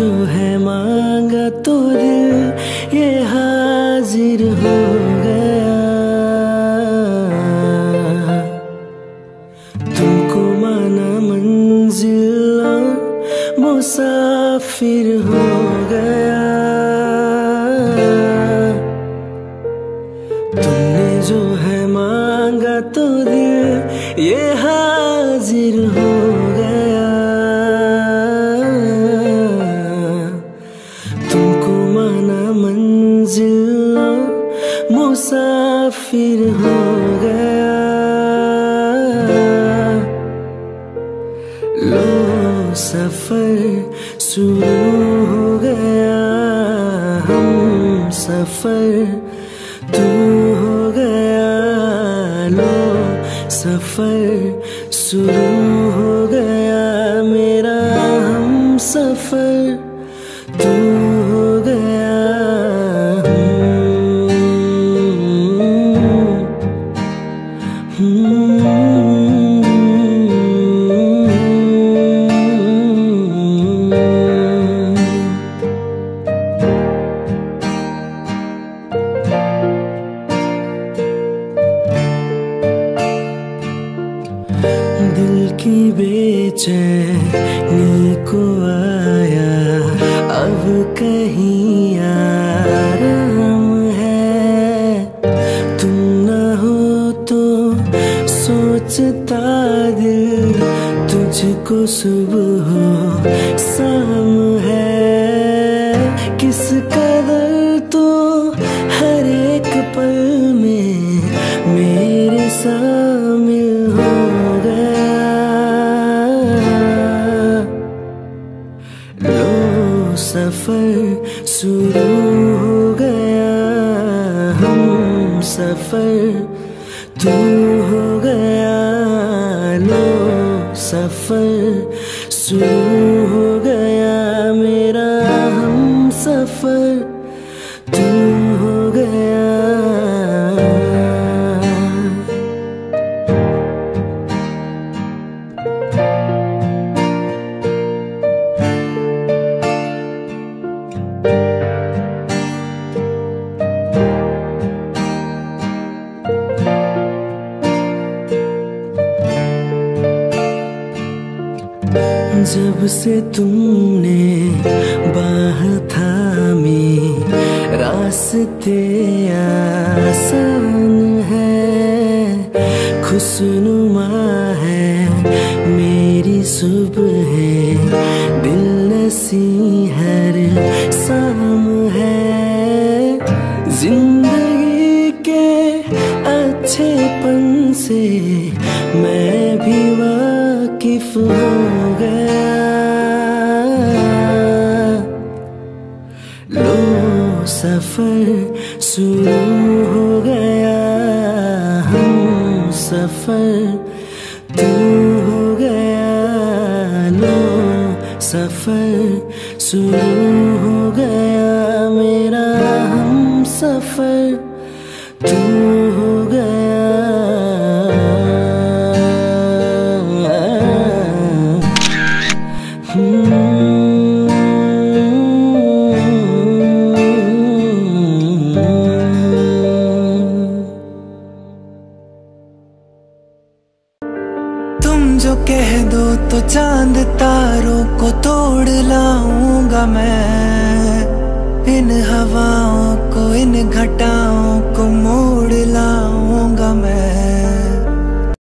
जो है मांगा तो दिल ये हाजिर हो गया। तुमको माना मंजिल मुसाफिर हो गया। तुमने जो है मांगा तो दिल ये हाजिर हो गया। सफ़र शुरू हो गया। हम सफ़र तू हो गया। लो सफ़र शुरू हो गया। मेरा हम सफ़र सोचता दिल तुझको सुबह शाम है। किस कदर तो हर एक पल में मेरे शामिल हो गया। लो सफ़र शुरू हो गया। हम सफ़र तू सफ़र शुरू हो गया मेरा हम सफ़र। जब से तुमने बाह थामी, रास्ते आसान है, खुशनुमा है, मेरी सुबह है दिल नसी हर शाम है। ज़िंदगी के अच्छेपन से मैं भी वाकिफ हो। लो सफ़र शुरू हो गया, हम सफ़र तू हो गया। लो सफ़र शुरू हो गया। इन घटाओं को मोड़ लाऊँगा मैं।